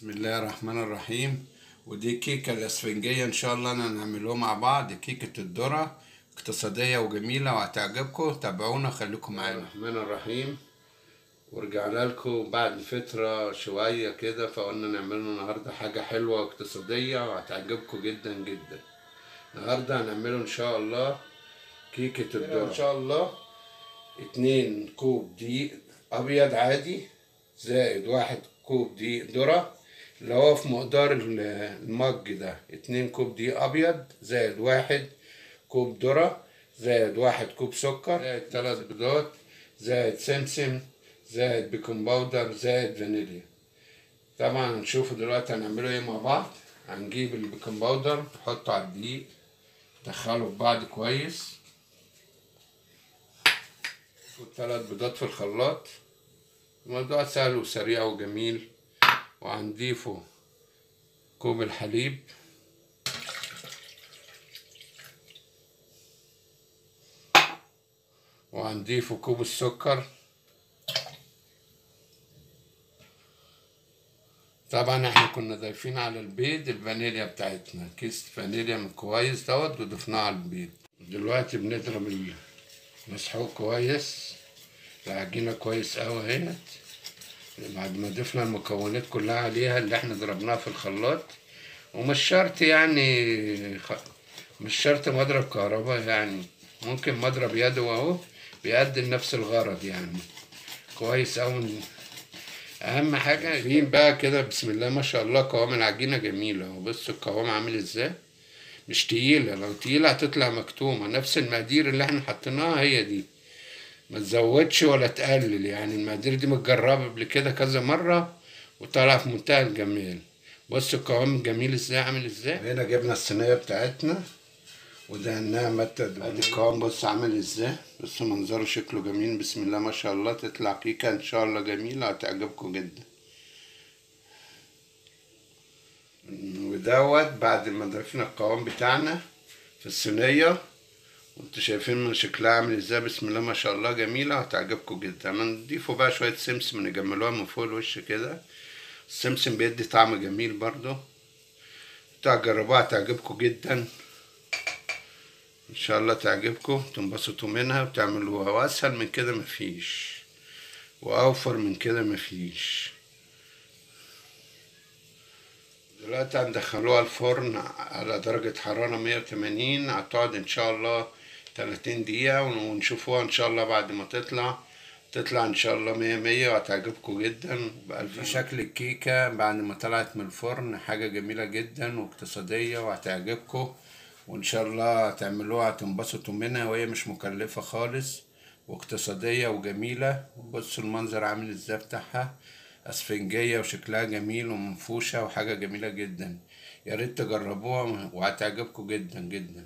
بسم الله الرحمن الرحيم. ودي كيكة الاسفنجية إن شاء الله هنعملوها مع بعض. كيكة الذرة اقتصادية وجميلة وهتعجبكم. تابعونا خليكم معانا. الرحمن الرحيم. ورجعنا لكم بعد فترة شوية كده فقلنا نعمل النهاردة حاجة حلوة واقتصادية وهتعجبكم جدا جدا. النهاردة هنعمله إن شاء الله كيكة الذرة. إن شاء الله اتنين كوب دقيق أبيض عادي زائد واحد كوب دقيق ذرة. اللي هو في مقدار ال- ال mug ده. اتنين كوب دقيق أبيض زائد واحد كوب ذرة زائد واحد كوب سكر زائد تلات بيضات زائد سمسم زائد baking powder زائد فانيليا. طبعا هنشوفوا دلوقتي هنعمله إيه مع بعض؟ هنجيب ال baking powder نحطه على الدقيق ندخله في بعض كويس. والثلاث بيضات في الخلاط. الموضوع سهل وسريع وجميل. وهنضيفه كوب الحليب. وهنضيفه كوب السكر. طبعا إحنا كنا ضايفين على البيض الفانيليا بتاعتنا كيس فانيليا من كويس دوت وضفناه على البيض. دلوقتي بنضرب المسحوق كويس. العجينة كويس أوي أهيت. بعد ما ضفنا المكونات كلها عليها اللي إحنا ضربناها في الخلاط ومش شرط يعني. مش شرط مضرب كهرباء يعني ممكن مضرب يدوي اهو بيقدم نفس الغرض يعني. كويس أوي أهم حاجة فين بقى كده بسم الله ما شاء الله قوام العجينة جميلة أهو. بصوا القوام عامل إزاي؟ مش تقيلة لو تقيلة هتطلع مكتومة. نفس المقادير اللي إحنا حطيناها هي دي. ما تزودش ولا تقلل. يعني المقادير دي متجربة قبل كده كذا مرة وطالعة في منتهى الجمال. بصوا القوام الجميل إزاي عامل إزاي؟ هنا جبنا الصينية بتاعتنا ودهناها متى ادي القوام بص عامل إزاي. بص منظره شكله جميل. بسم الله ما شاء الله. تطلع كيكة إن شاء الله جميلة هتعجبكم جدا. ودوت بعد ما ضفنا القوام بتاعنا في الصينية. وانتوا شايفين شكلها عامل إزاي؟ بسم الله ما شاء الله جميلة هتعجبكم جدا. هنضيفوا بقى شوية سمسم نجملوها من فوق الوش كده. السمسم بيدي طعم جميل برضو تجربوها هتعجبكم جدا. إن شاء الله تعجبكم. تنبسطوا منها وتعملوها. وأسهل من كده مفيش. وأوفر من كده مفيش. دلوقتي هندخلوها الفرن على درجة حرارة مية وتمانين. هتقعد إن شاء الله تلاتين دقيقة ونشوفوها إن شاء الله بعد ما تطلع. تطلع إن شاء الله مية مية وهتعجبكم جدا. بألف شكل الكيكة بعد ما طلعت من الفرن حاجة جميلة جدا واقتصادية وهتعجبكم. وإن شاء الله تعملوها هتنبسطوا منها وهي مش مكلفة خالص واقتصادية وجميلة. بصوا المنظر عامل إزاي بتاعها. أسفنجية وشكلها جميل ومنفوشة وحاجة جميلة جدا. يا ريت تجربوها وهتعجبكم جدا جدا.